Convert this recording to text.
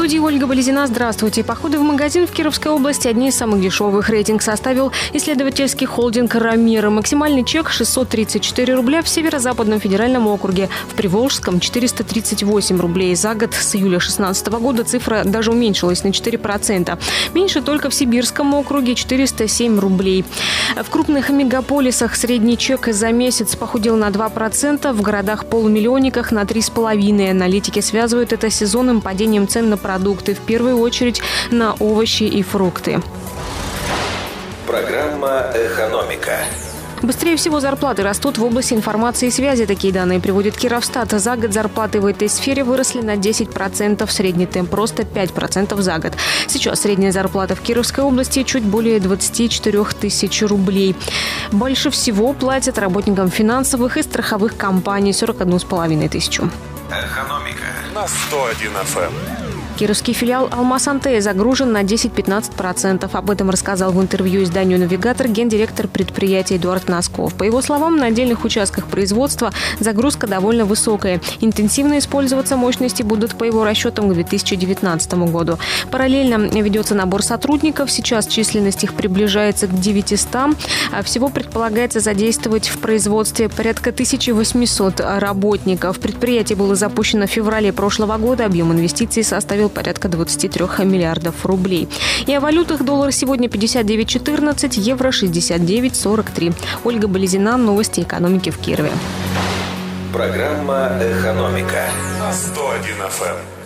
студии Ольга Болезина. Здравствуйте. Походы в магазин в Кировской области одни из самых дешевых. Рейтинг составил исследовательский холдинг «Рамира». Максимальный чек 634 рубля в Северо-Западном федеральном округе. В Приволжском 438 рублей. За год с июля 2016 года цифра даже уменьшилась на 4%. Меньше только в Сибирском округе 407 рублей. В крупных мегаполисах средний чек за месяц похудел на 2%, в городах-полумиллионниках на 3,5%. Аналитики связывают это с сезонным падением цен на продукты продукты, в первую очередь на овощи и фрукты. Программа «Экономика». Быстрее всего зарплаты растут в области информации и связи. Такие данные приводит Кировстат. За год зарплаты в этой сфере выросли на 10%, средний темп просто 5% за год. Сейчас средняя зарплата в Кировской области чуть более 24 тысяч рублей. Больше всего платят работникам финансовых и страховых компаний 41,5 тысячу. Экономика на 101 FM. Кировский филиал «Алмаз Антея» загружен на 10-15%. Об этом рассказал в интервью изданию «Навигатор» гендиректор предприятия Эдуард Носков. По его словам, на отдельных участках производства загрузка довольно высокая. Интенсивно использоваться мощности будут, по его расчетам, к 2019 году. Параллельно ведется набор сотрудников. Сейчас численность их приближается к 900. А всего предполагается задействовать в производстве порядка 1800 работников. Предприятие было запущено в феврале прошлого года. Объем инвестиций составил порядка 23 миллиардов рублей. И о валютах доллар сегодня 59.14, евро 69.43. Ольга Болезина, новости экономики в Кирове. Программа «Экономика» на 101 FM.